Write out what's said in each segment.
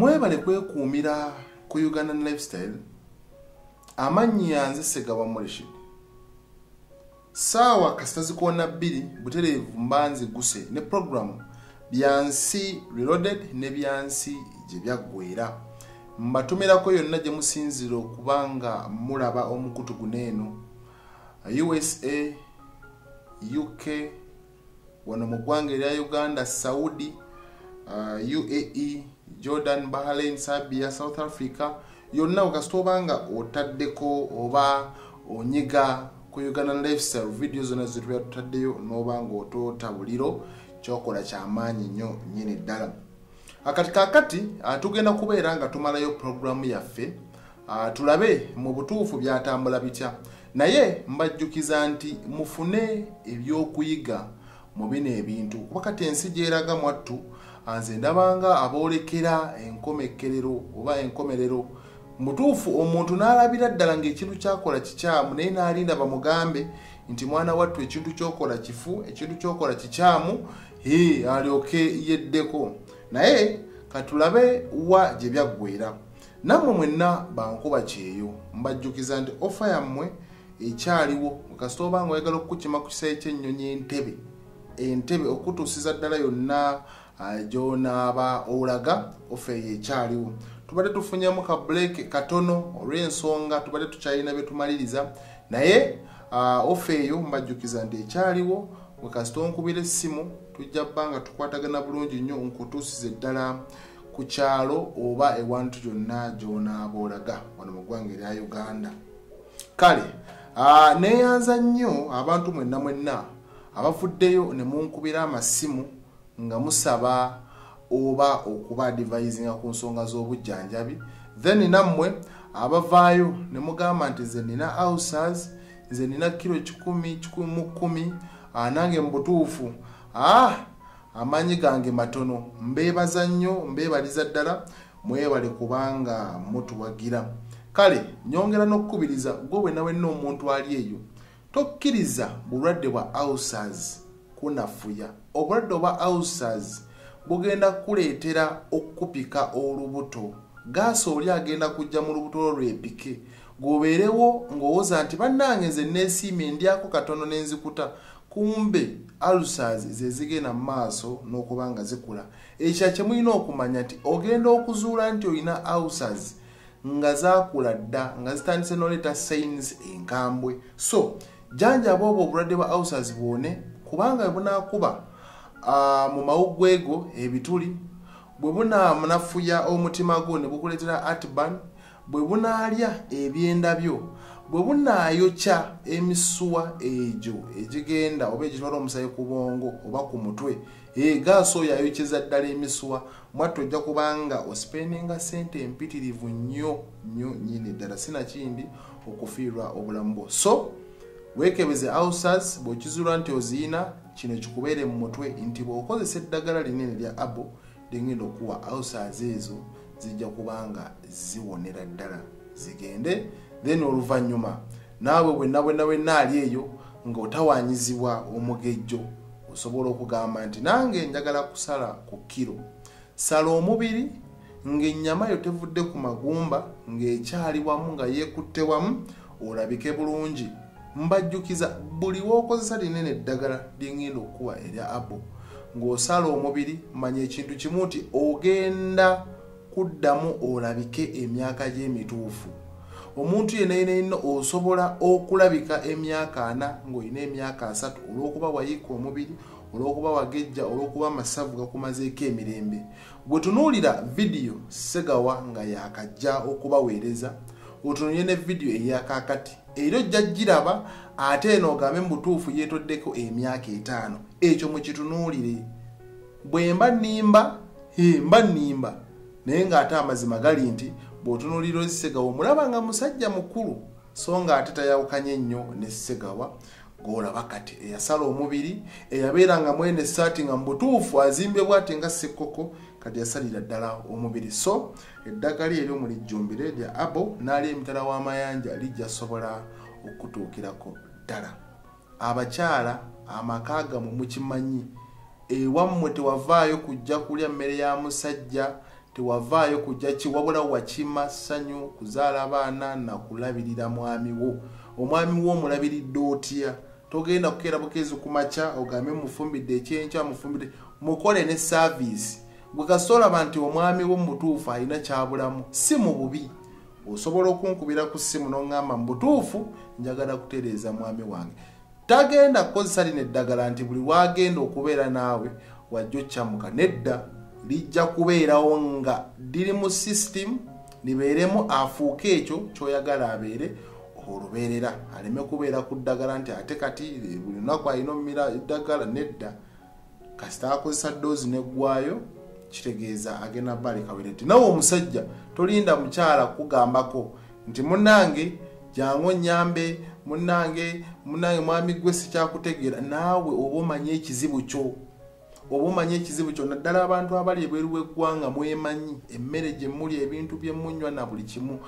mwebale kwekuumira ku ugandan lifestyle amanyi yanze segawa muleshid saawa kasita zikoona bbiri butereevu mbanzi guse ne programu byansi reloaded ne byansi gye byaggweera mbatumirako yonna gye musinzira okubanga mulaba omukutu guneeno usa uk wano mu ggwanga erya uganda saudi uh, uae jordan bahrain sabia south africa yonna okasita obanga otaddeko oba onyiga ku ugandan lifestyle. Video zonna zetuba tutaddeyo noba nga otoota buliro kyokola kyamaanyi nnyo nyini ddala. Akati kakati tugenda kubeera nga tumalayo puroguramu yaffe tulabe mu butuufu byatambula bitya. Naye mbajjukiza nti mufune ebyokuyiga mu bino ebintu. Kuba kati ensi gyeraga mwattu nze ndabanga aboolekera enkomekerero oba enkomerero. Mutuufu omuntu n'alabira ddala ngaekintu kyakola kikyamu naye n'alinda bamugambe nti mwana wattu ekintu kyokola kifu ekintu kyokola kikyamu alyoke yeddeko. Naye katulabe wa gye byaggweera. Nammwe mwenna bankuba kyeyo mbajjukiza nti ofa yammwe ekyaliwo kasita obanga oyagala okukukima ku kisayi ky'ennyonyi entebe entebe okutuusiza ddala yonna gyonaaba olaga ofa eyo ekyaliwo. Tubadde tufunyemu ka buleeke katono olw'ensonga tubadde tukyalina byetumaliriza naye ofa eyo mbajjukiza nti ekyaliwo wekasita onkubira essimu tujja bbanga tukwatagana bulungi nnyo nkutuusiza eddala ku kyalo oba ewantu gyonna gyonaaba olaga. Wano mu ggwanga erya uganda. Kale neeyanza nnyo abantu mwenna mwenna abavuddeyo ne munkubira amasimu nga musaba oba okuba advisinga ku nsonga z'obujjanjabi. Then nammwe abavaayo ne mugamba nti nze nina outers nze nina kiro mu kkumi nange mu butuufu ah amaanyi gange matono. Mbeebaza nnyo mbeebaliza ddala mwebale kubanga mutuwagira. Kale nyongera n'okukubiriza gwe wenna wenna omuntu ali eyo. Tokkiriza bulwadde bwa outers kunafuya. Obulwadde obwa outers bugenda kuleetera okukupika olubuto. Gaasa oli agenda kujja mu lubuto lwo lwepike gobeerewo ng'owooza nti bannange nze neesiimye ndyako katono n'enzikuta kumbe alusas ze zigenda mu maaso n'okuba nga zikula. Ekya kye mulina okumanya nti ogenda okuzuula nti olina alusas nga zaakula dda nga zitandise n'oleeta sayins enkambwe. So janjaba obwo obulwadde bwa alusas bwone kubanga bwe bunaakuba mu mawuggwego ebituli bwe bunamunafuya omutima gwo ne bukuleetera atban bwe bunaalya ebyenda byo bwe bunaayokya emisuwa egyo egigenda oba egitwala omusayi ku bwongo oba ku mutwe gaasa oyo ayokyeza ddala emisuwa mwattu ojja kubanga osipendinga sente empitirivu nnyo nnyo nyini ddala sinakindi okufiirwa obulamu bwo. So weekebeze outers bw'okizuulwa nti oziina kino kikubeere mu mutwe nti bw'okozesa eddagala linene lya abo ligenda okuwa outers ezo zijja kubanga ziwonera ddala. Zigende then oluvannyuma naawe bwenna bwenna bwenna ali eyo ng'otawanyizibwa omugejjo osobola okugamba nti nange njagala kusala ku kiro sala omubiri ng'ennyama yo tevudde ku magumba ng'ekyali wamu nga yeekutte wamu olabike bulungi mbajjukiza. Buli wookozesa linene eddagala lyengenda okuwa erya abo ng'osala omubiri manya ekintu kimu nti ogenda kuddamu olabike emyaka gy'emituufu omuntu yenna yenna yenna osobola okulabika emyaka ana ng'olina emyaka asatu olw'okuba wayiika omubiri olw'okuba wagejja olw'okuba amasavu gakumazeeko emirembe. Bwe tunuulira vidiyo segawa nga yakajja okubaweereza otunulye ne vidiyo eyakakati era ojja giraba ate eno ogambe mu butuufu yeetoddeko emyaka etaano. Ekyo mwekitunuulire bwe mba nnimba mba nnimba. Naye ng'ate amazima gali nti bw'otunuulira segawa omulaba nga musajja mukulu so nga ate tayawukanye nnyo ne segawa ng'olaba kati eyasala omubiri eyabeera nga mwene esaati nga mu butuufu azimbye bwati nga sekkoko kati yasalira ddala omubiri. So eddagala eri omulijjumbire lya abo n'ali emitala w'amayanja lijja sobola okutuukirako ddala. Abakyala amaka gammwe mukimanyi ewammwe tewavaayo kujja kulya mmere ya musajja tewavaayo kujja kiwabula wakima ssanyu kuzaala baana nakulabirira mwami wo. Omwami wo omulabiridde otya? Togenda kukeera bukeezi ku makya ogambe mufumbidde ekyenkya mufumbidde mukole ne saaviisi bwe kasolaba nti omwami wo mutuufu alina kyabulamu si mu bubi. Osobola okunkubira ku ssimu n'oŋŋamba mu butuufu njagala kutereeza mwami wange. Tagenda kukozesa lino eddagala nti buli lwagenda okubeera naawe wajja okyamuka nedda lijja kubeerawo nga liri mu sisitimu libeeremu afuuke ekyo kyoyagala abeere olubeerera. Aleme kubeera ku ddagala nti ate kati buli lunaku alina omumira eddagala nedda. Kasita akozesa doozi neggwayo kitegeeza agenda bali kawere nti nawe omusajja tolinda mukyala kugambako nti munange jangu nyambe munange munange mwami gwe sikyakutegeera naawe oba omanye ekizibu kyo? Oba omanye ekizibu kyo naddala abantu abali ebweru w'eggwanga mwemanyi. Emmere gye muli ebintu bye munywa na buli kimu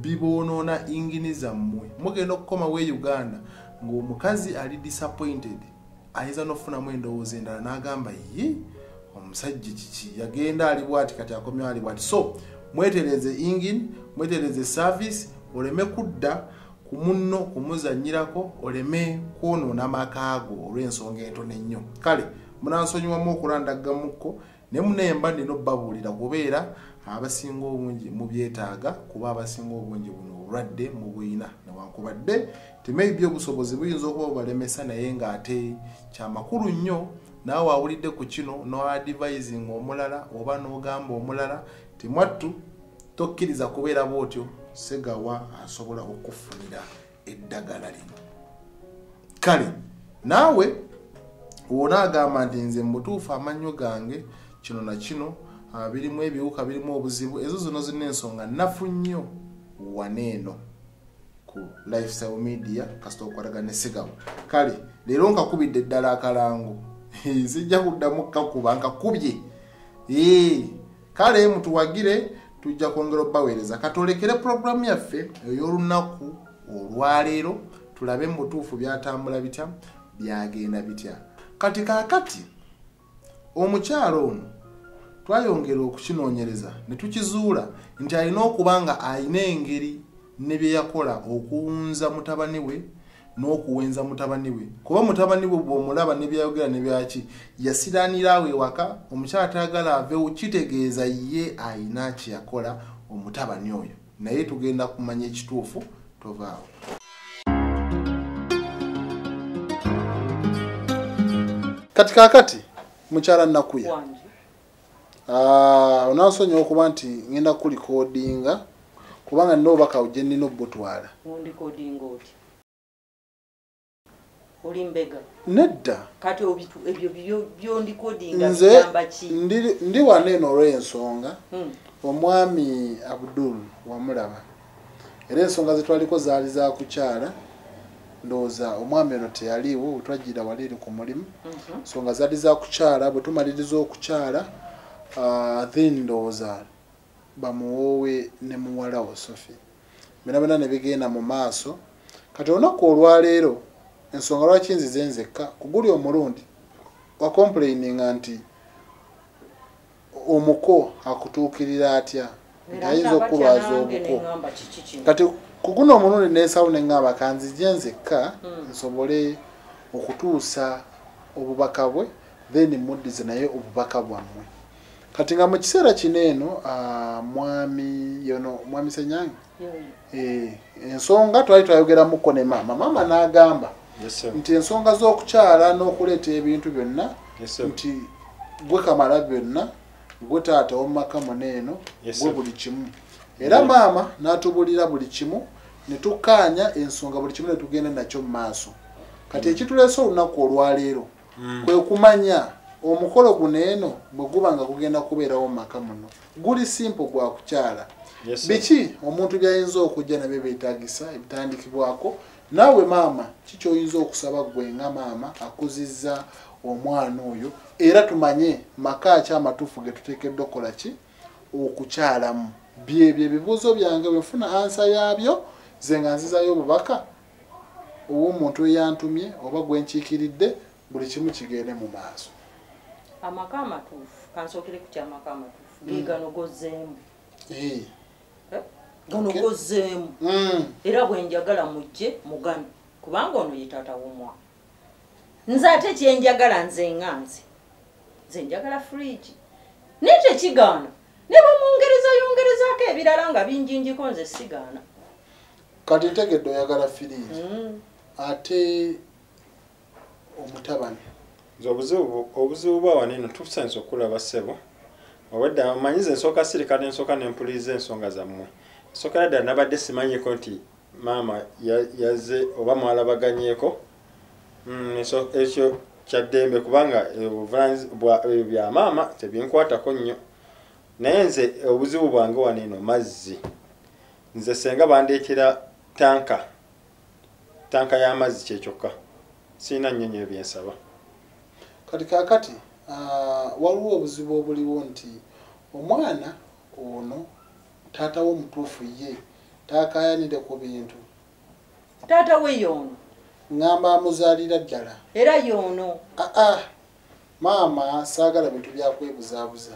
biboonoona ingini zammwe. Mugenda okukomawo e uganda ng'omukazi ali disappointed ayinza n'ofunamu endowooza endala n'agamba ye omusajja kiki yagenda ali bwati kati akomyewo ali bwati. So mwetereze ingini mwetereze service oleme kudda ku munno kumuzanyirako oleme kwonoona makaago olw'ensonga entono ennyo. Kale munansonyiwamu okulandaggamukko ne munemba nina obbabuulira kubeera abasinga obungi mubyetaaga kuba abasinga obungi buno obulwadde mubuyina newankubadde temayibye obusobozi buyinza okuba bubalemesa naye ng'ate kyamakulu nnyo naawe awulidde ku kino noadvising omulala oba n'ogamba omulala timwattu tokkiriza kubeera bwotyo segawa asobola okufunira eddagala lino. Kale naawe wonaagamba nti nze mubutuufu amannyo gange kino na kino birimu ebiwuka birimu obuzibu ezo zino zina ensonga nafu nnyo waneeno ku lifestyle media kasita okwataga ne sigawa kale leero nkakubidde eddala akalango sijja kuddamu kakuba nkakubye kale mutuwagire tujja kwongera obbaweereza. Katolekere puroguramu yaffe ey'olunaku olwaleero tulabe mu butuufu byatambula bitya byagenda bitya. Kati kaakati omukyalo ono twayongera okukinoonyereza ne tukizuula nti alina okuba nga alina engeri ne bye yakola okuwunza mutabani we n'okuwenza mutabani we. Kuba mutabani we bw'omulaba ne byayogera ne byaki? Yasiranira awo ewaka omukyala tayagala avewo kitegeeza ye ayina kyeyakola omutabani oyo. Naye tugenda kumanya ekituufu tovaawo. Kati kaakati mukyala nakuya. Onansonyiwa okuba nti ngenda kulikoodinga kubanga nina obubaka gye ondikodinga oti oli mbega. Nedda. Kati ebyo byo- byondikodinga nze ndi- ndi wano eno olw'ensonga Hmm. omwami abdul wamulaba. Era ensonga zetwaliko zaali za kukyala ndowooza omwami ono teyaliiwo wetwajjira wali eri ku mulimu. Mhm. ensonga zaali za kukyala bwe tumaliriza okukyala ah, then ndowooza bamuwoowe ne muwalawo sofi bina bina ne bigenda mu maaso. Kati olunaku olwaleero ensonga lwaki nzize nzekka kuguli omulundi wakomplaininga nti omuko akutuukirira atya ayinza okulwaza omuko kiki kino kati kuguno omulundi nesawo neŋŋamba kanzije nzekka Mm. nsobole okutuusa obubaka bwe then muddize naye obubaka bwammwe kati nga mu kiseera kino eno mwami yono mwami senyange. Eh, ensonga twali twayogeramuko ne maama maama n'agamba. Nti ensonga z'okukyala n'okuleeta ebintu byonna Yes, nti gwe kamala byonna gwe taata womumaka muneeno Yes, gwe buli kimu. Era maama n'atubulira buli kimu ne tukkaanya ensonga buli kimu ne tugenda nakyo mu maaso. Kati ekituleese olunaku olwaleero kwe kumanya omukolo guno eno bwe guba nga gugenda kubeerawo mu maka muno guli simple gwa kukyala. Yes, biki omuntu byayinza okujja nabyo beetagisa ebitandikibwako naawe maama kikyoyinza okusaba gwe nga maama akuzizza omwana oyo? Era tumanye maka ki amatuufu ge tuteekeddwa okukola ki? Okukyalamu. Byebyo ebibuuzo byange bwenfuna ansa yaabyo ze nga nzizayo obubaka ow'omuntu eyantumye oba gwenkiikiridde buli kimu kigende mu maaso. Amaka amatuufu kansookere ku kyamaka amatuufu ge gano Okay. gozzeemu Mm. era bwenjagala mujje mugame kubanga ono ye taata w'omwana nze ate kyenjagala nze nga nze. Nze njagala fridge. Naye tekigaana. Ne bamwongereza yongerezaako ebirala nga binjinjiko nze sigaana. Kati ntegedde oyagala firiiji Mm. ate omutabani. Nze obuzibu obuzibu bwa wano eno tusense okulaba ssebo. Obwedda manyize nsooka sirika nensooka nempuliriza ensonga zammwe nsooka ddala nabadde simanyiko nti maama ya- yazze oba mwalabaganyeko Mm, ekyo kyaddembe kubanga ebyo bya maama tebinkwatako nnyo. Naye nze obuzibu bwange wano eno mazzi. Nze senga bandeetera tanka. Tanka y'amazzi kyekyokka sirina nnyonyo byensaba kati kakati ah, waliwo obuzibu obuliwo nti omwana ono taata we omutuufu ye taakayanire ku bintu. Taata we yoono ŋŋamba amuzaalira ddala. Era yoono aa maama saagala bintu byakwebuzaabuza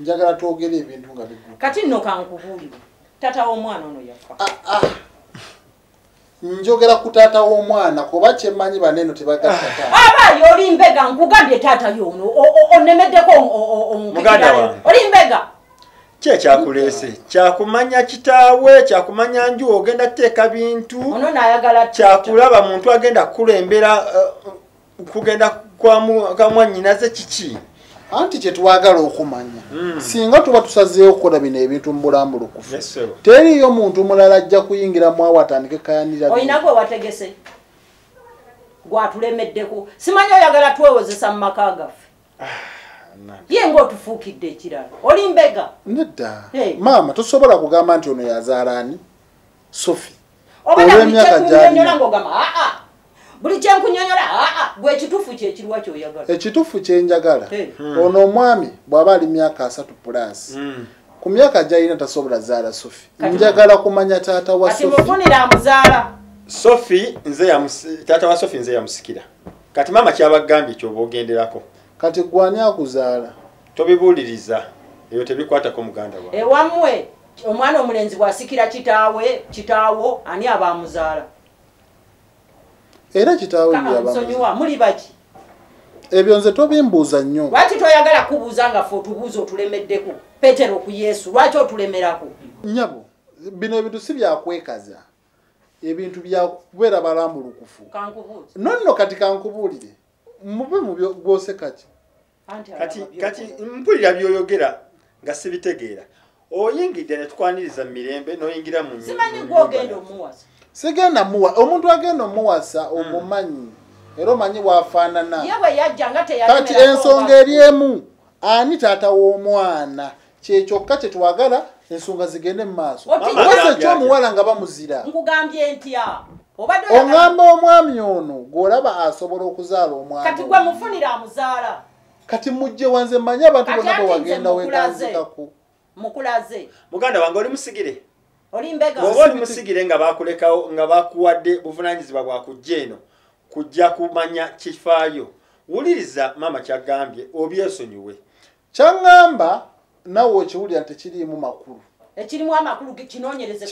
njagala twogere ebintu nga biguka kati nno kankubuulire. Taata w'omwana ono yafa. Aa njogera ku taata w'omwana kuba kyemmanyi baneeno tebagattata abaayo oli mbega nkugambye taata yoono o- o- onemeddeko o- o- Muganda omunkikirale wange. oli ki ekyakuleese? Kyakumanya kitaawe kyakumanya nju ogenda kuteeka bintu. Kyakulaba muntu agenda kukulembera uh, kugenda kwamu- kamwannyinaze kiki? Anti kyetwagala okumanya Mm. singa tuba tusazeewo okukola bino ebintu mu bulambulukufu nesebo teriyo muntu mulala ajja kuyingiramu awo atandike kayanira olina gwe wategese? Gwatulemeddeko. Simanyi oyagala twewozesa mu maka gaffe ye ngaotufuukidde ekirala. Oli mbega? Nedda. Maama tosobola kugamba nti ono yazaala ani? Sofi Olw'emyaka kyenkunyonyola gy'alina. ngaogamba aa buli kyenkunyonyola aa gwe ekituufu kyekirwa kyoyagala. Ekituufu kyenjagala. Hey. ono omwami bw'aba ali myaka asatu pulaasi Mm. ku myaka gy'alina tasobola zaala sofi njagala kumanya taata wa kati sofi mufunire amuzaala sofi nze yamusi- taata wa sofi nze yamusikira. Kati maama kyabagambye kyoba ogenderako kati gwani akuzaala? Tobibuuliriza. Ebyo tebikwatako muganda wa ewammwe omwana omulenzi bwasikira kitaawe kitaawo ani aba amuzaala era kitaawe nsonyiwa muli baki? Ebyo nze tobimbuuza nnyo. Lwaki toyagala kubuuza nga fe otubuuza otulemeddeko? Petero ku yesu lwaki otulemerako? Nyabo bino ebintu si byakwekaza ebintu byakubeera balambulukufu. Nonno kati kankubuulire. Mube mu ki anti kati mpulira byoyogera nga sibitegeera. Oyingidde ne tukwaniriza mu mirembe n'oyingira mu sigenda muwa omuntu agenda omuwasa omumanyi era omanyi bwafaanana kati ensonga eri emu ani taata w'omwana? Kyekyokka kyetwagala ensonga zigende mu maaso. Mama ekyomuwala nga bamuzira? Nkugambye ntya? Oŋŋamba omwami ono gw'olaba asobola okuzaala omwana kati gwe mufunire amuzaala kati mujje wanze mmanyi abantu bonna ati bwe nze wagenda mukulaze. weganzikaku mukulaze. Muganda wange oli musigire? Oli mbega bw'oba oli musigire nga bakulekawo nga bakuwadde buvunanyizibwa bwa kujja eno kujja kumanya kifaayo. Wuliriza maama kyagambye obyesonyiwe kyaŋŋamba nawe okiwulira nti tekiriimu makulu. Ekirimu amakulu kinoonyereze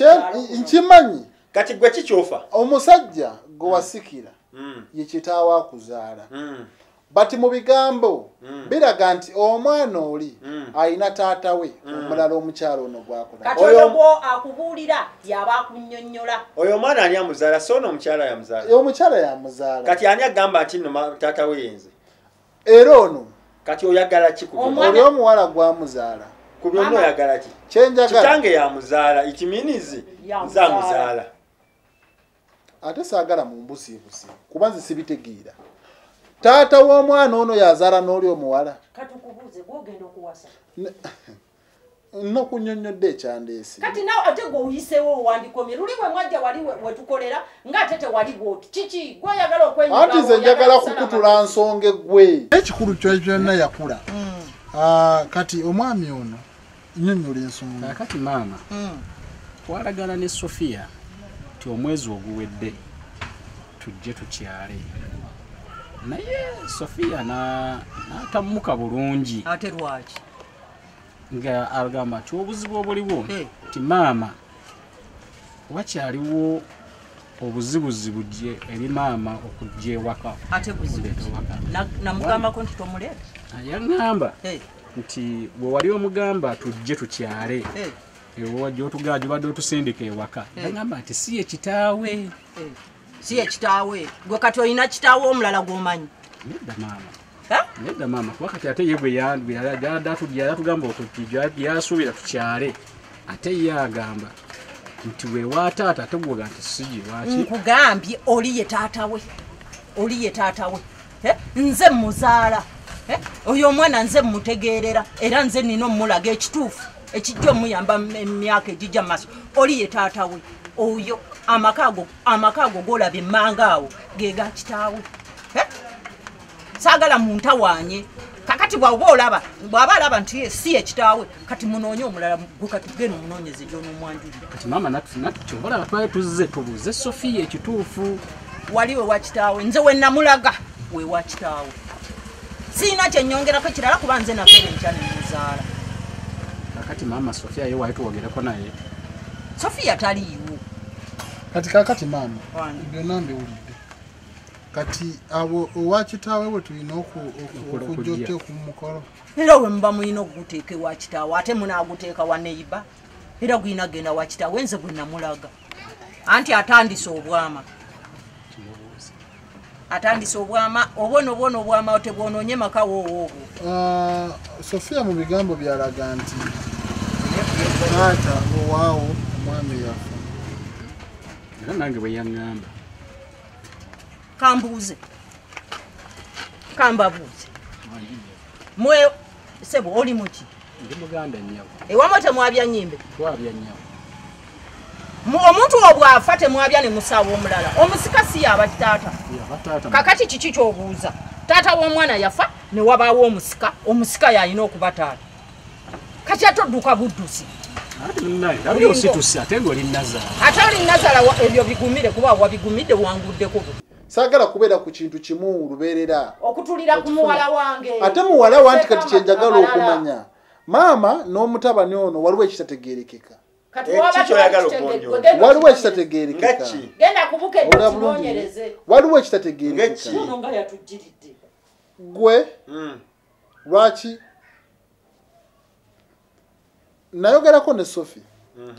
nkimanyi? Kati gwe kikyofa? Omusajja gwe wasikira Mm, ye kitaawo akuzaala. Mm, bati mu bigambo Mm. biraga nti omwana oli Mm. ayina taata we omulala omukyalo ono gwakola. Kati Oyo- oyo gwo akubuulira yaba akunnyonnyola oyo omwana ani amuzaala so n'omukyala yamuzaala? Omukyala yamuzaala. Kati ani agamba nti nno ma- taata we yenze? Era ono kati oyagala ki oli omuwala gwamuzaala. Ku byonna oyagala ki? Kyenjagala kitange yamuzaala itiminizi Yamuzaala. nze amuzaala. Ate saagala mu mbusiibusi kuba nze sibitegeera taata w'omwana ono yazaala n'oli omuwala. Katukubuuze gwogenda okuwasa. Ne- nakunyonnyodde ekyandeese kati nawe ate gwe oyiseewo owandikomye luli bwe mwajja wali we- wetukolera ngaate tewali bwoti kiki? Gweoyagala okwenyuka anti nze njagala kukutula nsonga eggwe. Ekikulu kyonna yakula. Ah, kati omwami ono nyonnyola ensonga. Kakati maama twalagana ne sofiya nti omwezi oguwedde tujje tukyale naye sofiya na- n'atammuka bulungi. Ate lwaki? Nga agamba nti obuzibu obuliwo Eh. nti maama wakyaliwo obuzibuzibu eri maama okujja ewaka. Ate namugambako nti tomuleeta. Yaŋŋamba Eh, nti bwe wali omugamba tujje tukyale. Eh, gyotugamba gyobadde otusindika ewaka. Yaŋŋamba nti si ye kitaawe. Si ye kitaawe. Gwe kati olina kitaawe omulala gw'omanyi? Nedda maama. Nedda maama kuba kati ate ye atu- yalatugamba yasuubira tukyale ate ye agamba nti wewaataata ate gwoga nti sigi lwaki nkugambye oli ye taatawe oli ye taatawe nze muzaala oyo omwana nze mutegeerera era nze nina omulaga ekituufu ekijja omuyamba mu emyaka egijja maaso. Oli ye taatawe oyo amaka ago golaba emmanga awo gega kitaawe saagala muntawaanye kakati bwaba olaba bwaba alaba nti si ye kitaawe. Kati munoonye omulala gwe kati genda omunoonyeze gyonomwanjulira kati maama nati olaba twali tuzze tubuuze sofiya ekituufu. Wali wewa kitaawe nze we namulaga wewa kitaawe. Siina kyenyongerako kirala kuba nze nakere enkya nemuzaala kakati maama sofiya ye wali tuwogereko naye. Sofiya taliiwo kati kakati maama byonna mbiwulidde kati abo owakitaawe bwe tulina oku- oku- Okula okujja okujja. ote ku mukolo? Era we muba mulina okuguteeka ewa kitaawe ate munaaguteeka wa neiba era gwina genda wa kitaawe nze gwe namulaga. Anti atandise obwama. Atandise obwama obwonobwona obwama tebwonoonye maka wowoobwo Ah, sofiya mu bigambo byalaga nti taata owaawo omwami yafa era nange bwe yaŋŋamba kambuuze kambabuuze mwe sebo oli muki ndi muganda nnyabo ewamwe temwabya nyimbe? Twabya nnyabo Mu- omuntu wo bwafa temwabya ne musaawa omulala. Omusika si yaba taata. Yabataata kakati kiki kyobuuza? Taata w'omwana yafa ne wabaawo omusika. Omusika yalina okuba taata. Kati ate odduka buddusi ate munaye ali ositusi ate ngaoli nazaala ate oli nazala wa- ebyo bigumire kuba wabigumidde wanguddeko. Saagala kubeera ku kintu kimu lubeerera. Okutulira ku muwala wange. Ate muwala wanti kati Seeka kyenjagala okumanya. Maama n'omutabani ono waliwo ekitategeerekeka. Kati genda waliwo okinyonyereze. ekitategeerekeka. Nga ki genda kubuka edda Olaba bulungi? kinoonyereze waliwo ekitategeerekeka. Ng'eki? nono nga yatujjiridde gwe? Mm. lwaki nayogerako ne sofi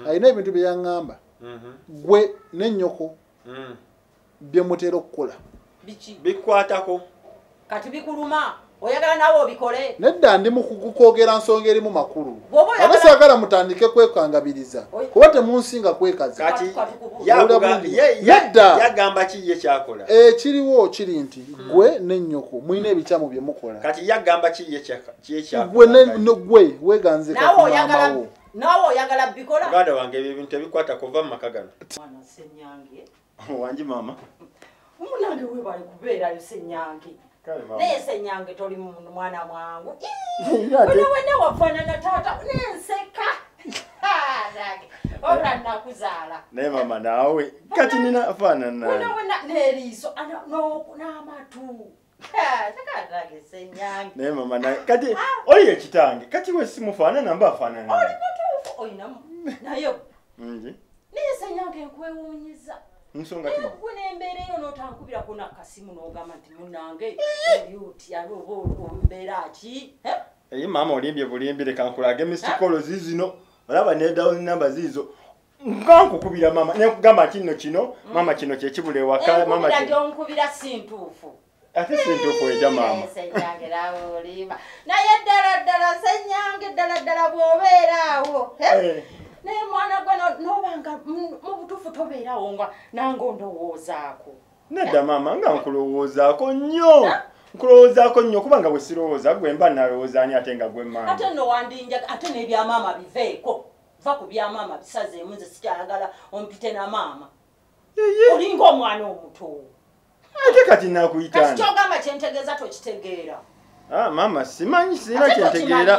alina ebintu bye yaŋŋamba. Mhm. gwe nennyoko Mm. bye mutera okukola. Bikwatako. Kati bikuluma oyagala nawe obikole. Nedda ndi mu kukwogera nsonga erimu makulu. Ate saagala mutandike kwekangabiriza kuba temunsinga kwekaza. Nedda. yagamba ki ye kyakola? Ekiriwo kiri nti gwe nennyoko mulina ebikyamu bye mukola. Kati yagamba ki ye gwe weeganze nawe kati oyagala bikola? Muganda wange ebyo ebintu tebikwata kuva mu maka gano. Mwana senyange wangi maama. Omunange webali kubeerayo senyange naye senyange toli mu- mwana mwangu. Wenawene wafaanana taata nenseka obula nakuzaala naye maama naawe. Kati ninafaanana wenawena n'eriiso n'amatu. Naye naye kati oli ekitange kati we simufaanana mba afaanana? Oli mutuufu oyinamu naye ngi naye senyange nkwewuunyiza nsonga ki? Gwe n'embeera eyo n'otankubirako nakasimu n'ogamba nti munange oli otya oba mbeera ki? Eh? eyi maama olimbye bulimbi leka nkulage misikolo zizino olaba nedawo namba ziizo nga nkukubira maama nekugamba nti nno kino maama kino kyekibula ewaka maama enkubira kino gyonkubira si ntuufu. Ate sintuufu eja maama. Eh, senyange nawe olimba naye ddala ddala senyange ddala ddala bw'obeeraawo Eh? Eh, naye mwana gwe no- nobanga mu butuufu tobeerawo nga nange ondowoozaako nedda maama nga nkulowoozaako nnyo. Nkulowoozaako nnyo kubanga bwe sirowooza gwe mba nalowooza ani ate nga gwe maama? Ate nno wandinjaga ate n'ebyamaama biveeko. Va ku byamaama bisazeemu nze sikyayagala ompite na maama. Olinga omwana omuto. Ate kati nakuyitana kyogamba kyentegeeza tokitegeera Ah, maama simanyi sirina kyentegeera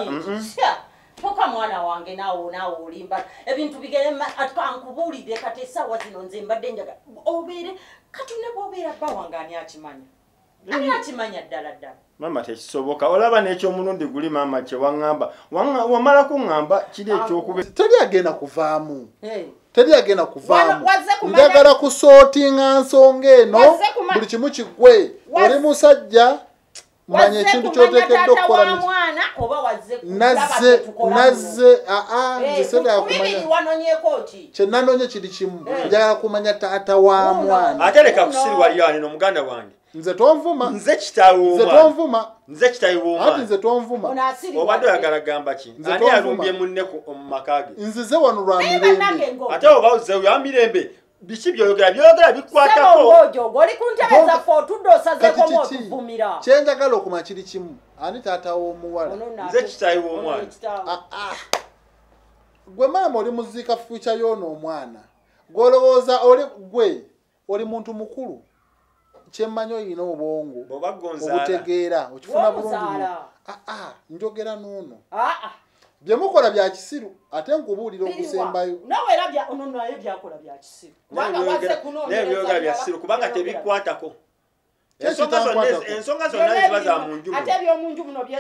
toka mwana wange naawe naawe olimba ebintu bigere kankubuulidde kati essaawa zino nze mbadde njaga. Obeere kati ne bwobeera bba wange ani akimanya? Ani akimanya ddala ddala? Maama tekisoboka olaba n'ekyomulundi guli maama kyewaŋŋamba Waŋŋa- wamala kuŋŋamba kiri ekyokuba teri agenda kuvaamu. Teri agenda kuvaamu. Njagala kusootinga nsonga eno. Buli kimu kigwe. Oli musajja manya ekintu taata okukola nazze aa. Eh, kyenanonye kiri kimu Eh. njagala kumanya taata wa mwana. Ate leka kusirwalira wanino muganda wange. Nze tonvuma. Nze kitaawe nze tonvuma. Nze tonvuma. Obadde oyagala gamba ki? Ani yalumbye munne mu maka ge? Nzize wano lwa mirembe. ate oba ozeeyo ya mirembe biki byoyogera byoyogera Sebo bikwatako ng'ogyo, oli ku ntebe zaffe otudde osazeeko kati mu kiki? otuvumira kyenjagala okumanya kiri kimu? Ani taata w'omuwala? Nze kitaawe ono w'omwana. Ah, ah. gwe maama oli muziika fyuca y'ono omwana. Gwolowooza oli gwe oli muntu mukulu? Kyemmanyi oyina obwongo? Obutegeera okifuna bulungi? Nnyo. Ah, ah, njogera n'ono. Ah, ah. Bye mukola bya kisiru ate nkubuulira okusembayo nawe era bya- ono naye byakola bya kisiru. Kubanga wazze kunoonyereza nebyogera bya byaba- siru kubanga tebikwatako. Ensonga zonna kitankwatako. ensonga zonna ziba za munju.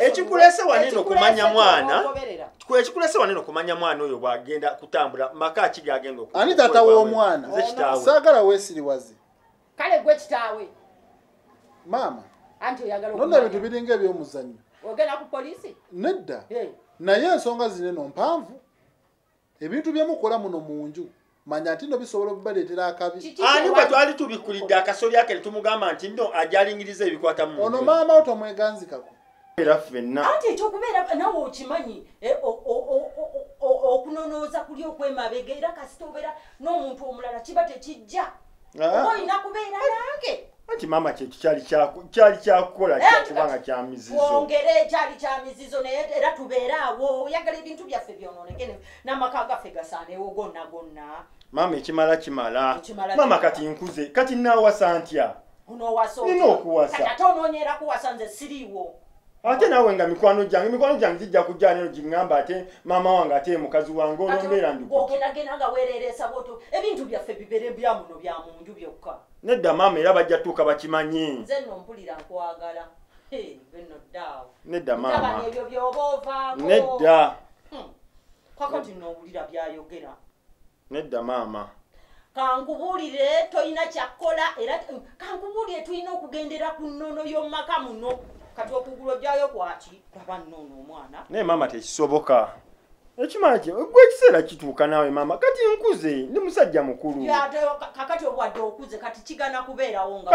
Ekikulese wanino Ekikulese kumanya mwana. ekikulese wanino kumanya mwana oyo bwagenda kutambula maka ki gagenda ani taata okwewaawo. w'omwana saagala weesiriwaze kale gwe kitaawe. Maama nonna ebintu okumanya. biringa ebyomuzannyo ogenda ku polisi nedda naye ensonga zineno mpanvu. Ebintu byemukola muno mu nju manya nti no bisobola okubaleetera akabi. Ani bwe wa- twali tubikulidde akasoli ake netumugamba nti nno ajalingiriza ebikwata mu ono maama wo tomweganzikako. Era ffenna. Anti ekyokubeera nawe okimanyi o- o- o- o- o- okunonooza kuli okwemabega era kasita obeera n'omuntu omulala kiba tekijja. Ah. oba olina kubeera nange anti maama kyekyo kyali kyaku- kyali kyakukola Eh, kubanga kati kya mizizo. twongere ekyali kya mizizo naye era tubeere awo. Oyagala ebintu byaffe byonooneke ne- n'amaka gaffe gasaanewo gonna gonna. Maama ekimala kimala. Maama kati nkuze kati naawasa ntya? Nina okuwasa. ate onoonyera kuwasa nze siriiwo. Ate naawe nga mikwano gyange mikwano gyange gijja kujja neno giŋŋamba ate maama wange ate mukazi wange olwombeera ndi ogendagenda nga weereeresa bwoto ebintu byaffe bibere bya muno bya mu nju byokka nedda maama era bajja tuuka bakimanye nze nno mpulira nkwagala. Nedda maama. Ebyo byoba ovaako nedda. Hmm. kakati nowulira byayogera. Nedda maama. Kankubuulire tolina kyakkola era kankubuulire tulina okugendera ku nnono y'omumaka muno. Kati okugula ojjayo kwaki? Laba nnono omwana. Naye maama tekisoboka ekimala ki gwe ekiseera kituuka naawe maama? Kati nkuze ndi musajja mukulu. Kakati obwadde okuze kati kigana kubeerawo nga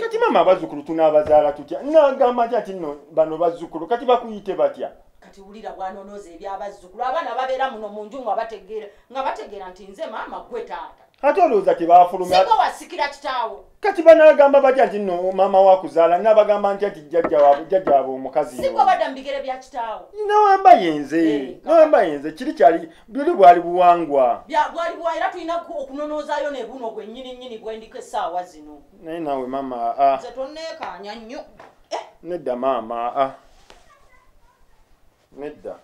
kati maama abazzukulu tunaabazaala tutya? Nagamba nti ati nno bano bazzukulu kati bakuyite batya? Kati wulira bwanonooza ebyabazzukulu abaana babeera muno mu nju nga bategeera nti nze maama gwe taata ate olowooza tebaafulumya singa wasikira kitaawo. Kati banagamba batya nti nno maama wakuzaala nabagamba nti ati jjajja waabwe omukazi singa obadda mu bigere bya kitaawo. Nawamba yenze Eh, nawamba yenze. Kiri kyali buli bwali buwangwa. Bwali bwa era tulina ku- okunonoozaayo ne buno gwe nnyini gwendiko essaawa zino. Naye naawe maama ah, nze tonneekaanya nnyo. Eh, nedda maama ah. nedda.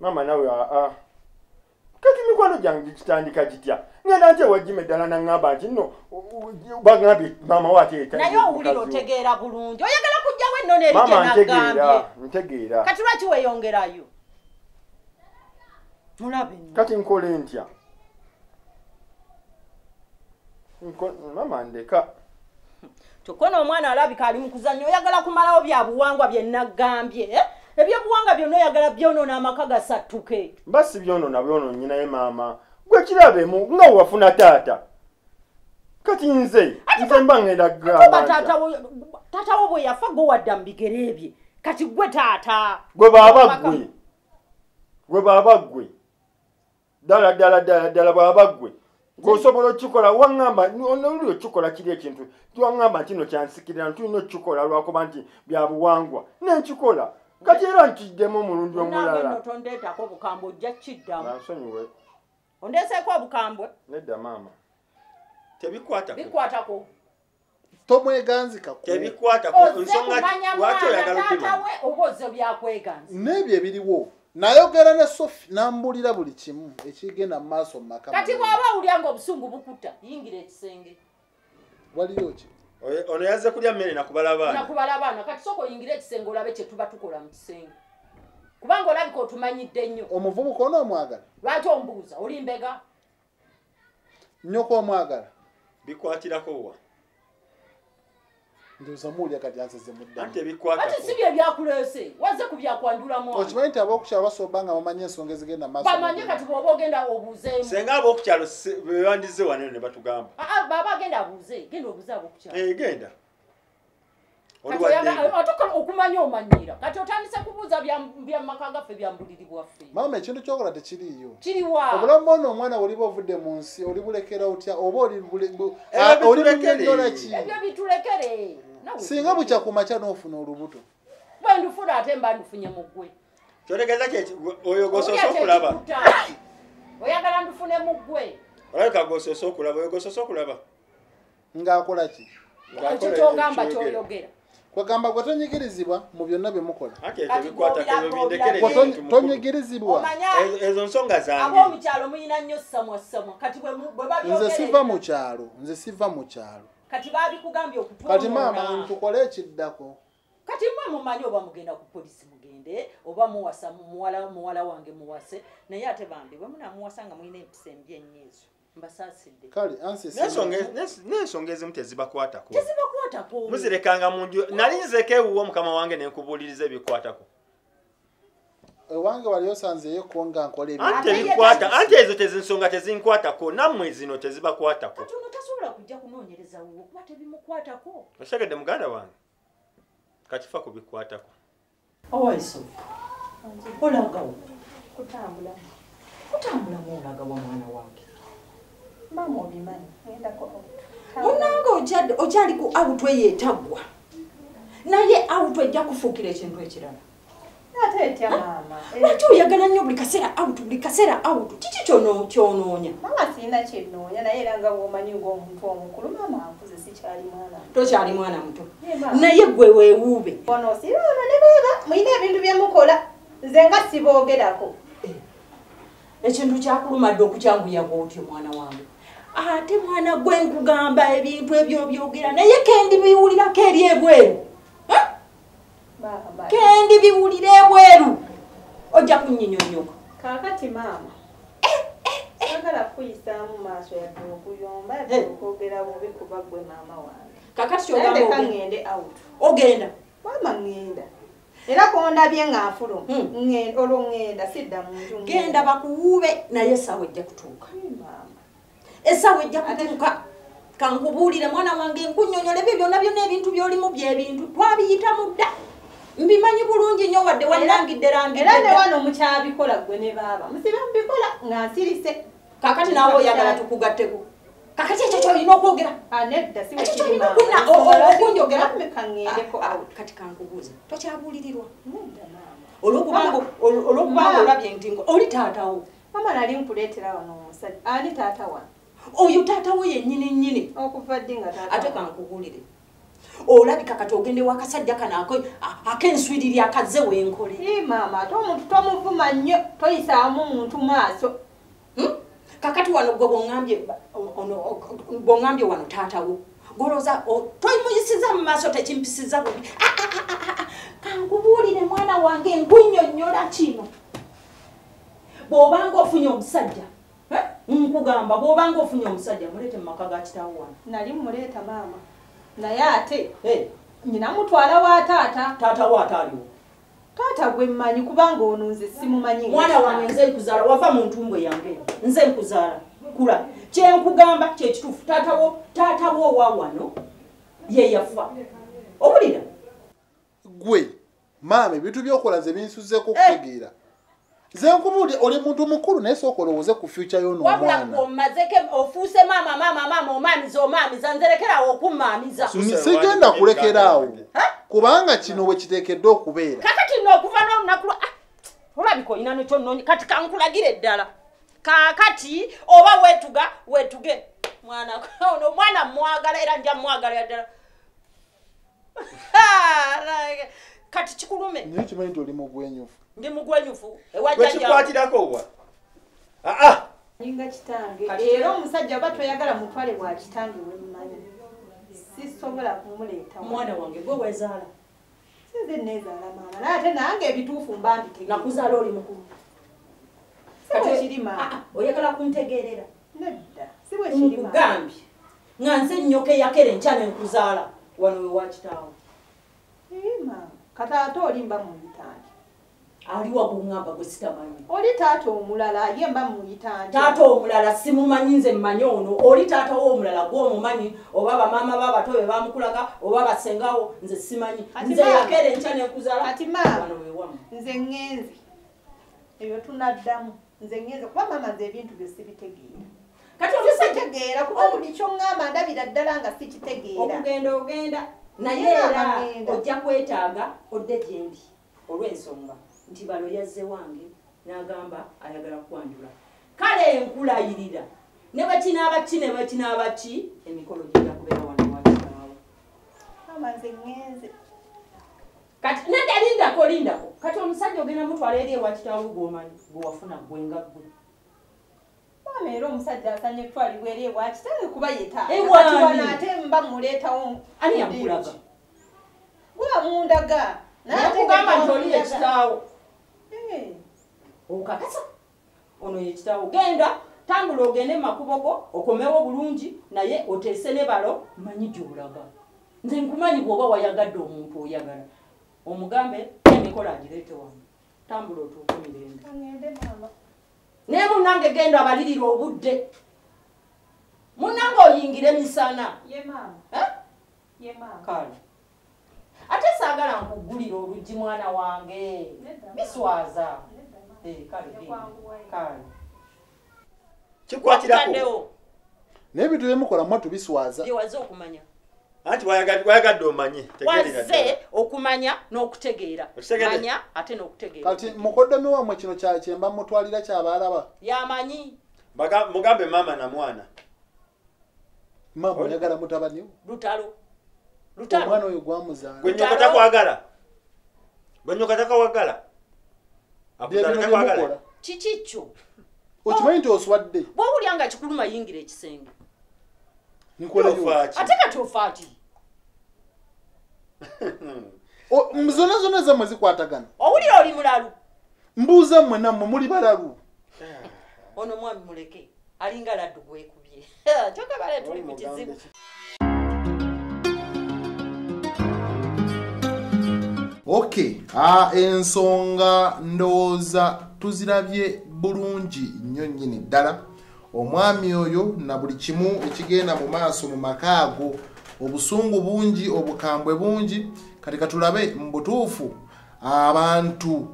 Maama nawe kati mikwano gyange gikitandika gitya? Ngenda nti ewajima eddala naŋŋamba nti nno bagambye maama we ate naye owulira otegeera bulungi. Oyagala kujjawo ennono eri maama gye ntegeera nagambye ntegeera. Kati lwaki weeyongerayo? Mulabe kati nkole ntya maama ndeka. Kyokka n'omwana alabika ali mu kuzannya oyagala kumalawo bya buwangwa bye nagambye ebyobuwangwa byonna oyagala byonoona amaka gasattuke. Mba si byonoona byonoonyi naye maama. Gwe kirabemu nga wewafuna taata. Kati nze nze mba ngenda oba kugamba taata ntya wo- taata wo bwe yafa gwe wadda mu bigere bye. Kati gwe taata. Gwe baaba ggwe gwe. baaba ggwe ddala ddala ddala ddala bwaba ggwe ng'osobola okikola waŋŋamba oli okikola kiri ekintu tiwaŋŋamba nti no kyansikirira ntulina okukikola lwakuba nti bya buwangwa. Nenkikola kati era nkiddemu omulundi omulala. tondeetako obukambwe ojja kukiddamu ansonyiwe ondeeseeko obukambwe? Nedda maama. Tebikwatako. Bikwatako tomweganzikako tebikwatako. Ozze nsonga kumanya lwaki mwana oyagala taata okudima we oba ozze byakweganza? N'ebyo ebiriwo. Nayogera ne sofi n'ambulira buli kimu. Ekigenda mu maaso mu maka kati bw'aba awulya nga obusungu bukutta yingira ekisenge. Waliyo ki ono yazze kulya mmere nakubala baana. Nakubala abaana kati soka oyingire ekisenge olabe kyetuba tukola mu kisenge kubanga olabika otumanyidde nnyo. Omuvubuka onoomwagala lwaki ombuuza? Oli mbega? Nnyoko omwagala? Bikwatirako wa ndoza muwulya kati anseze anti muddamu kati si bye byakuleese? Wazze ku byakwanjula mwana. Okimanyi nti ab'okukyalo basoba nga bamanyi ensonga ezigenda maaso bamanye kati bwoba ogenda obuuzeemu. Senga ab'okukyalo bebandize waneno ne batugamba. Ah, ah, baba agenda abuuze genda obuuze abokukyala Eh, genda. Ate okumanya omanyira. Kati otandise kubuuza bya- bya maka gaffe byambuliri bwaffe maama ekintu kyokola tekiriiyo. Kiriwa. Obulamu bwona omwana oliba ovudde mu nsi oli bulekera otya? Oba oli bule- bu- Ebyo bitulekere. Singa bukya ku makya n'ofuna olubuto. Bwe ndufuna ate mba ndufunye mu ggwe. Kyotegeeza kyeki oyo gosoose okulaba. oyagala ndufune mu ggwe. Olabika gosoose okulaba oyo gosoose okulaba. Ng'akola ki? Ng'akola ekyo kyogamba ekyoyogera. kyoyogera. Kwegamba gwe tonyigirizibwa mu byonna bye mukola. Tonyigirizibwa. Ezo- nsonga zange nze siva mu kyalo nze siva mu kyalo kati babikugambye kati maama okutwonoona tukole ekiddako. Kati mwe mumanyi oba mugenda ku polisi mugende oba muwasa muwala muwala wange muwase naye ate bambi bwe munamuwasa nga mulina empisa embi ennyo ezo mbasaasidde N'ensonga ez- n'ens- n'ensonga ezimu tezibakwatako. Tezibakwatako. Muzirekanga mu nju nali nzeko ewuwo mukama wange nenkubuuliriza ebikwatako ewange wali osanzeeyoko nga nkola anti ebintu Ate ye tebikwata tazisi. anti ezo tezinsonga tezinkwatako nammwe zino tezibakwatako. Kati ono tasobola kujja kunoonyereza wuwo kuba tebimukwatako. Oshagedde muganda wange katifa kubikwatako. Owaiso olagawo kutambula. Kutambulamu olagawa mwana wange. Maama obimanyi gendako munange okyali ku awutu eyeetaggwa naye awutu ejja kufuukira ekintu ekirala ate etya maama? Lwaki oyagala nnyo buli kaseera awutu buli kaseera awutu kiki kyono- kyonoonya? Maama sirina kyenoonya naye era nga bwomanyi ngaomuntu omukulu maama ankuze sikyali mwana tokyali mwana muto. Ye, maama. naye gwe weewuube ono sira ono ne baaba mulina ebintu byemukola nze nga siboogerako. Ekintu kyakulumadde okukyanguya bwotyo mwana wange. Ate mwana gwe nkugamba ebintu ebyo byogera naye kendi biwulirako eri ebweru. Eh? Kendi biwulira ebweru ojja kunyinyonyoka kaakati maama. Sagala kuyisaamu maaso yadde okuyomba yadde Eh. okwogera bubi kuba gwe maama wange. Kakati kyogamba ŋŋende out. ogenda. Maama ŋŋenda. Era kondabye ŋaafulo Hmm. ŋŋenda- olwo ŋŋenda sidda mu nju genda bakuwuube naye essaawa ejja kutuuka. Essaawa ejja kutuuka. Kankubuulire mwana wange nkunyonyola ebyo byonna byonna ebintu byolimu byebintu. Twabiyita mudda mbimanyi bulungi nnyo wadde wannangidde era ne wano mukyabikola gwe ne baaba. Musibe mubikola nga nsirise. Kakati naawe oyagala tukugatteko kakati ekyo kyolina okwogera? Ah, ekyo kyolina maama. okuna- o- Ensonga o- lwaki okunjogera? kugambe kaŋŋendeko Ah, ah, kankubuuza. Tokyabuulirirwa. Olwokubanga olabye nti oli taatawo maama nali nkuleetera wano omusajja. Ani taata wano oyo taatawo yennyini nnyini. Okuva ddi nga ate kankubuulire olabika kati ogende wakasajja kano ako- a- ak'enswiriri akaze wenkole maama ate omuntu tomuvuma nnyo toyisaamu muntu maaso. Hmm? kakati wano gwe bwoŋambye wano taatawo goloza toyimuyisiza mu maaso tekimpisiza bubi. Kankubuulire mwana wange nkunyonnyola kino. Bw'obanga ofunye omusajja eh, nkugamba bw'obanga ofunye omusajja muleete mu maka ga kitaawo wano. Nali muleeta maama naye ate Eh, nyina mutwala wa taata. Taatawo ate aliwo taata gwe mmanyi kubanga ono nze simumanyi mwana wange nze nkuzaala wava mu ntumbwe yange nze nkuzaala. Kula kyenkugamba kyekituufu taatawo taatawo owa wano ye yafa. Owulira? Gwe maama ebintu byokola nze binsuzeeko Eh. okutegeera nze nkubuulye oli muntu mukulu naye sooka olowooze ku fyuca y'ono wabula omwana. omazeke ofuuse maama maama maama omaamiza omaamiza nzerekerawo Ni- sigenda kulekeraawo kubanga kino bwe kiteekeddwa okubeera. Kakati nno okuva n'olunaku lwa ah, olabika olina nekyonoonya kati kankulagire ddala. Kaakati oba weetuga weetuge. Mwana ono omwana mwagala era nja mwagala ddala. Ah, kati kikulume. Naye kimanyi nti oli mugwenyufu ndi mugwenyufu ewajja wekikwatirako wa aa nyinga kitange. Kati- era omusajja oba toyagala mutwale bwa kitange wemmanyi sisobola kumuleeta omwana wange gwe wezaala sinze nezaala maama. Naye ate nange ebituufu mba mbitegeera. nakuzaala oli mukulu. Kiri maama Ah, ah, oyagala kuntegeerera? Nedda. Si bwe kiri nkugambye nga nze nnyoka eyakera enkya nenkuzaala wano wewa kitaawo Ee, maama. Kati ate olimba muyitandi ali wakuŋŋamba gwe sitamanyi. Oli taata omulala ye mba muyitandi taata omulala simumanyi nze mmanyi ono. Oli taata wo omulala gwomumanyi oba bamaama babato be bamukulaga oba basengawo nze simanyi. Nze maama. yakera enkya nenkuzaala Ati maama. wano wewamu nze ŋŋenze. Ebyo tunaddamu. Nze ŋŋenze. Kuba maama nze ebintu bye sibitegeera. Kati omusajja sitegeera kuba buli kyoŋŋamba ndabira ddala nga sikitegeera okugenda ogenda. Naye era ojja kwetaaga odde gyendi olw'ensonga nti balo yazze wange n'agamba ayagala kwanjula kale enkulayirira ne bakinaabaki ne bakinaabaki emikolo gijja kubeera wano wakitaawo maama nze ŋŋenze kati nedda lindako lindako kati omusajja ogenda mutwala eri ewakitaawo gwomanyi gwewafuna gwenga gwe maama era omusajja asanye kutwalibwa eri ewakitale kuba yetaaga Ewaani. Kati wano ate mba muleetawo ani yamukulaga gwamundaga nakugamba nti oli yekitaawo Eh, okakasa ono yekitaawo genda tambula ogende mumakubo go okomewo bulungi naye oteese ne balo manyi gyolaga nze nkumanyi bwoba wayagadde omuntu oyagala. Omugambe emikola agireete wano. Tambula otuuke mirembe. Naye munnange genda abalirira obudde. Munnange oyingire misana. Eh? kale ate saagala nkugulira oluggi mwana wange. Biswaza maama. Eh, kale. Yakwanguwayo. kale. Kikwatirako Wakutaddewo, naye ebintu byemukola mwa tubiswaza bye waze okumanya. Anti wayagadde wayagadde omanye waze okumanya n'okutegeera. Manya ate n'okutegeera. Kati mukoddomi wammwe kino kya- kyemba mutwalira kyabaalaba yamanyi. Baga- mugambe maama na mwana. Mama oyagala mutabaniwo lutalo omwana lutalo oyo gwamuzaala gwe nyoka takwagala. Gwe nyoka takawagala byemukola kiki kyo? Okimanyi nti oswadde? Bwowulya nga kikuluma yingira ekisenge. Ate kati ofa ati O- zonna zonna zammwe zikwatagana. Owulira oli mulalu? Mbuuza mmwe nammwe muli balalu? Ono mwami muleke. Alinga laddu gwekubye. Kyokka bale tuli mu kizibu ok ah, ensonga ndowooza tuzirabye bulungi nnyo nnyini ddala. Omwami oyo na buli kimu ekigenda mu maaso mu maka ago obusungu bungi obukambwe bungi kati katulabe mu butuufu abantu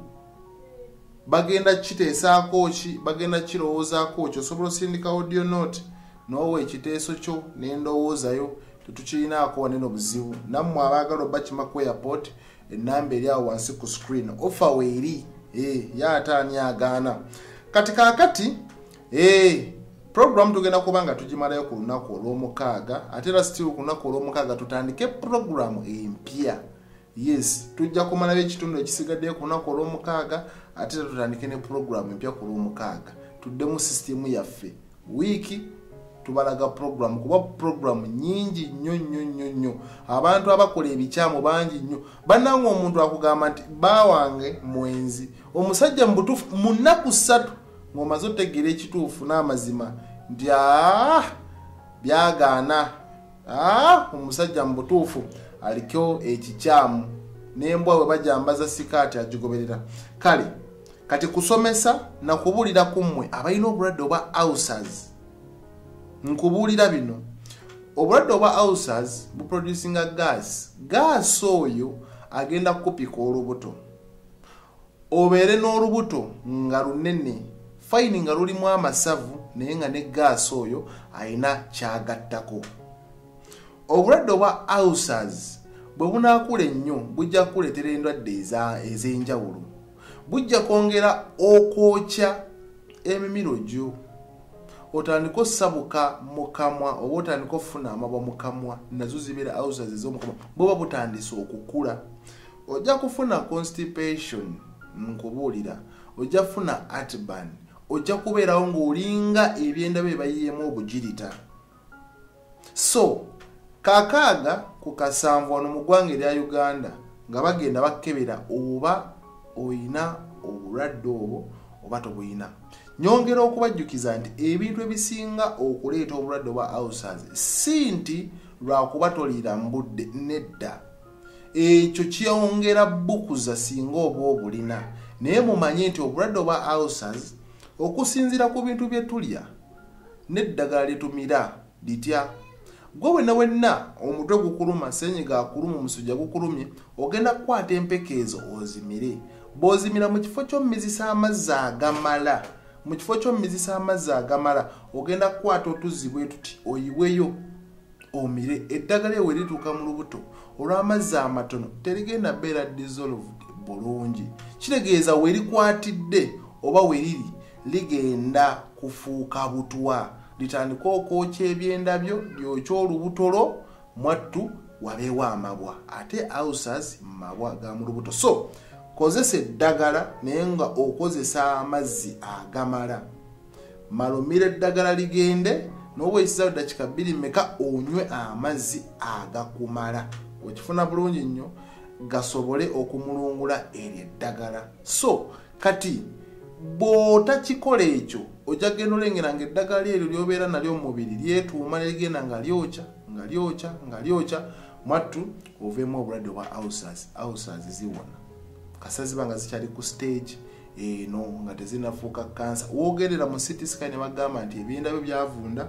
bagenda kiteesaako ki bagenda kirowoozaako ki? Osobola osindika audio note? Noowa ekiteeso kyo nendowoozayo tetukirinaako wanene obuzibu. Nammwe abaagala obakima ku airport enamba eri awo wansi ku screen. Ofa weeri e, yaataani agaana? Kati kaakati e, program tugenda kuba nga tugimalayo ku lunaku olw'omukaaga ate era still ku lunaku olw'omukaaga tutandike program empya. Yes tujja kumalayo ekitundu ekisigaddeyo ku lunaku olw'omukaaga ate era tutandike ne program empya ku lw'omukaaga. Tuddemu sisitemu yaffe. Wiiki tubalaga program kuba program nyingi nnyo nnyo nnyo nnyo. Abantu abakola ebikyamu bangi nnyo. Bannange omuntu akugamba nti bawange mwenzi. Omusajja mu butuufu mu nnaku ssatu ng'omaze otegeera ekituufu n'amazima nti aa byagaana. Aa omusajja mu butuufu aliko ekikyamu. N'embwa bwe bajambaza sikaati agigoberera. Kale kati kusomesa nakubuulira ku mmwe abalina obulwadde obwa ausers nkubuulira bino. Obulwadde obwa ausers buproducinga gas. Gas oyo agenda kukupika olubuto. Obeere n'olubuto nga lunene. Fayini nga lulimu amasavu naye nga ne gaasi oyo alina kyagattako. Obulwadde obwa ausers bwe bunaakula ennyo bujja kukuleetera endwadde ez'enjawulo. Bujja kwongera okwokya emimiro gyo otandika osabuka mu kamwa oba otandika okufuna amabwa mu kamwa nazo zibeera ausers ez'omukamwa bwoba butandise okukula. Ojja kufuna constipation nkubuulira. Ojja kufuna atban ojja kubeerawo ng'olinga ebyenda bye bayiyemu obugirita so kakaaga ku kasanvu wano mu ggwanga erya uganda nga bagenda bakebera oba oyina obulwadde obwo oba tobuyina nyongera okubajjukiza nti ebintu ebisinga okuleeta obulwadde obwa ausas si nti lwakuba toliira mu budde nedda. Ekyo kyongera bukuza singa oba obulina. Naye mumanye nti obulwadde obwa ausas okusinziira ku bintu bye tulya n'eddagala lyetumira litya? Gwe wenna wenna omutwe gukuluma senyiga akuluma omusujja gukulumye ogenda kukwata empeka ezo ozimire. Bw'ozimira mu kifo ky'omumizisa amazzi agamala mu kifo ky'omumizisa amazzi agamala ogenda kukwata otuzzi bwe tuti oyiweyo omire. Eddagala ewe lituuka mu lubuto olw'amazzi amatono terigenda beera dissolved bulungi. Kitegeeza werikwatidde oba weriri ligenda kufuuka butwa. Litandika okwokya ebyenda byo lyokya olubutolo mwattu wabeewo amabwa ate ausas mabwa ga mu lubuto. So kozesa eddagala naye nga okozesa amazzi agamala. Malumira eddagala ligende nobwesizawo dakika bbiri meka onywe amazzi agakumala? Wekifuna bulungi nnyo gasobole okumulungula eryo eddagala. So kati bw'otakikola ekyo ojja kgenda olengera nga eddagala eryo lyobeera nalyo mumubiri lyetuuma neligenda nga lyokya nga lyokya nga lyokya mwattu oveemu obulwadde obwa ausas ausas ziwona kasaziba nga zikyali ku stage eno nga tezinafuuka kansa wogerera mu cityscan bagamba nti ebyenda byo byavunda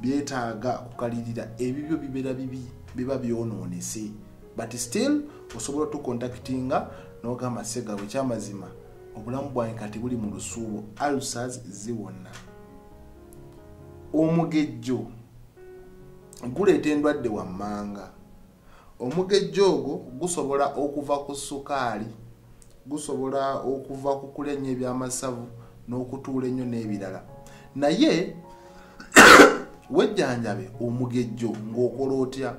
byetaaga kukalirira ebibyo bibeera bibi biba byonoonese. But still osobola otukontaktinga nogamba segawe ekyamazima obulamu bwange kati buli mu lusuubo alsas ziwona omugejjo guleeta endwadde wammanga. Omugejjo ogwo gusobola okuva ku sukaali gusobola okuva ku kulya nnyo ebyamasavu n'okutuula ennyo n'ebirala. Naye wejjanjabe omugejjo ng'okola otya?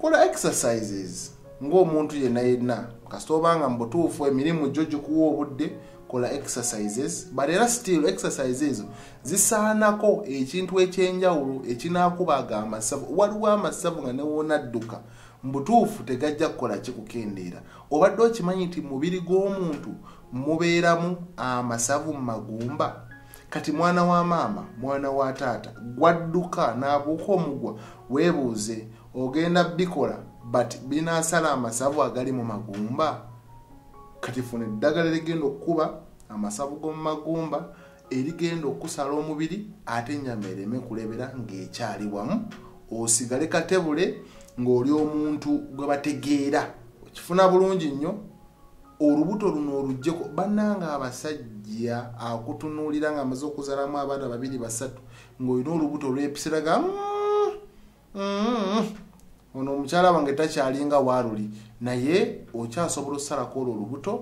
Kola exercises ng'omuntu yenna yenna kasita obanga mu butuufu emirimu gyo gikuwa obudde kola exercises. But era still exercises ezo zisaanako ekintu ekyenjawulo ekinaakubaga amasavu. Waliwo amasavu nga newonadduka mubutuufu tegajja kukola kikukendeera obadde okimanyi nti mubiri gw'omuntu mubeeramu amasavu mu magumba? Kati mwana wa maama mwana wa taata gwadduka n'abuuka omugwa weebuuze ogenda bikola but binaasala amasavu agali mu magumba? Kati funa eddagala erigenda okukuba amasavu g'omu magumba erigenda okusala omubiri ate ennyama ereme kulebera ng'ekyali wamu. Osigale katebule ng'oli omuntu gwe bategeera. Okifuna bulungi nnyo olubuto luno olugjeko bannanga abasajja akutunuulira nga amaze okuzalamu abaana babiri basatu ng'olina olubuto olwepisiraga ono omukyala wange takyalinga waaluli naye okyasobola osalako olwo olubuto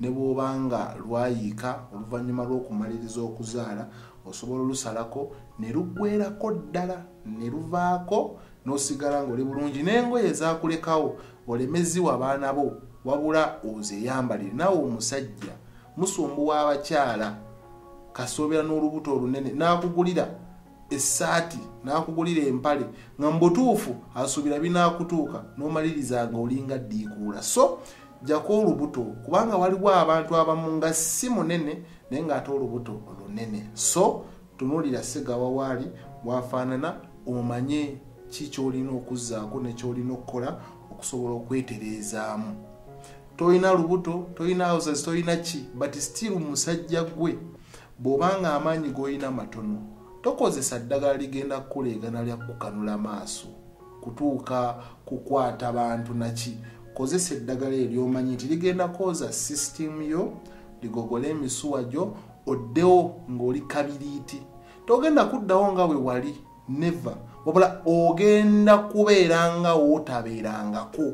ne bw'obanga lwayiika oluvannyuma lw'okumaliriza okuzaala osobola olusalako ne luggwerako ddala ne luvaako n'osigala ng'oli bulungi n'engoye ezakulekawo olemeziwa abaana bo wabula ozeyambalire naawe omusajja musumbuwa abakyala kasoobera n'olubuto olunene n'akugulira essaati n'akugulira empale nga mu butuufu asuubira binaakutuuka n'omaliriza nga olinga ddiikuula. So jako olubuto kubanga waliwo abantu abamu nga si munene naye ng'ate olubuto lunene so tunuulira segawa waali wafaanana omanye ki kyolina okuzzaako nekyolina okukola okusobola okwetereezaamu. Tolina lubuto tolina houses tolina ki but still musajja gwe bw'obanga amaanyi g'olina matono tokozesa ddagala ligenda kukuleegana lya kukanula maaso kutuuka kukwata bantu naki kozesa eddagala eryomanyi nti ligenda kwoza sisitimu yo ligogole emisuwa gyo oddewo ng'oli kabiriiti. Togenda kuddawo nga bwe wali neva wabula ogenda kubeera nga wootabeerangako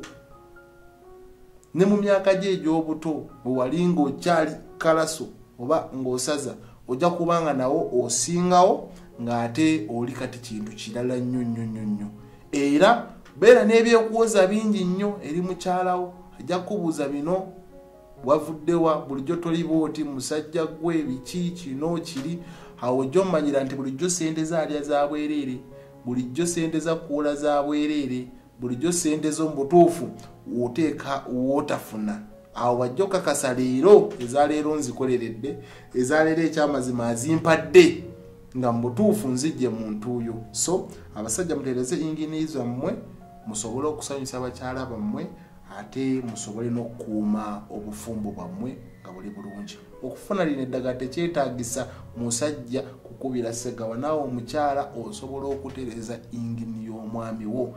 ne mu myaka gye egy'obuto bwe wali ng'okyali kalaso oba ng'osaza ojja kubanga nawo osingawo ng'ate oli kati kintu kirala nnyo nnyo nnyo nnyo. Era beera n'ebyekuwoza bingi nnyo eri mukyalawo ajja kubuuza bino wavuddewa bulijjo toliba oti musajja gwe biki kino kiri awo ojja omumanyira nti bulijjo sente zaalya za bwereere bulijjo sente za kuwola za bwereere bulijjo sente zo mubutuufu oteeka wotafuna. Awo wajja okakasa leero ezaleero nzikoleredde ezaleero ekyamazima azimpadde nga mubutuufu nzijje muntu oyo. So abasajja mutereze ingini zammwe musobole okusanyusa abakyala bammwe ate musobole n'okukuuma obufumbo bwammwe nga buli bulungi okufuna lino eddagala tekyetagisa musajja kukubira segawa naawe omukyala osobola okutereza ingini y'omwami wo.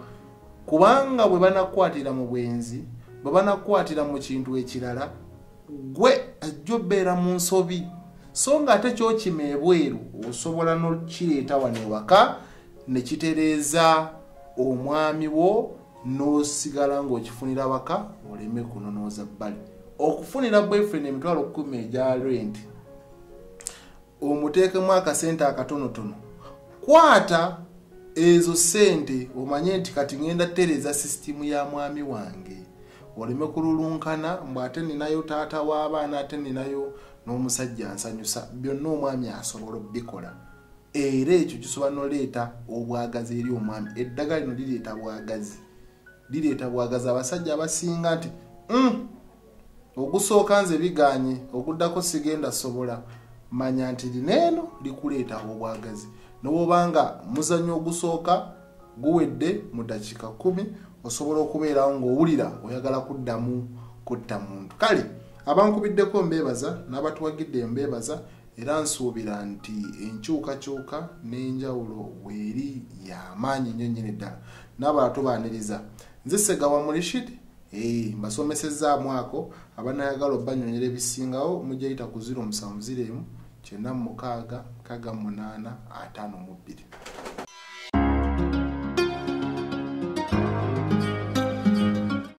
Kubanga bwe banakwatira mu bwenzi bwe banakwatira mu kintu ekirala gwe ajja obeera mu nsobi. So nga ate kyokima ebweru osobola nokireeta wano ewaka ne kitereeza omwami wo n'osigala ng'okifunira waka oleme kunonooza bbali okufunira boyfriend emitwalo kumi egya rent omuteekemu akasente akatonotono. Kwata ezo sente omanye nti kati ŋenda tereza sisitimu ya mwami wange. Oleme kululunkana mbw ate ninayo taata w'abaana ate ninayo n'omusajja nsanyusa byonna omwami asobola obikola era ekyo kisobola noleeta obwagazi eri omwami. Eddagala lino lireeta bwagazi. Lireeta bwagazi. Abasajja abasinga nti "Mm, ogusooka nze biganye oguddako sigenda sobola. Manya nti lineeno likuleeta obwagazi. Nobwobanga muzanyo ogusooka guwedde mu dakiika kumi osobola okubeerawo ng'owulira oyagala kuddamu kutta muntu. Kale abankubiddeko mbeebaza n'abatuwagidde mbeebaza era nsuubira nti enkyukakyuka n'enjawulo weeri yamaanyi nnyo nnyini ddala. N'abalala tubaaniriza nze segawa mu rishid ee mbasomesezaamu ako abanayagala obbanyonyera ebisingawo mujayita ku 07 kyenda mukaaga kaga munaana ataano mu bbiri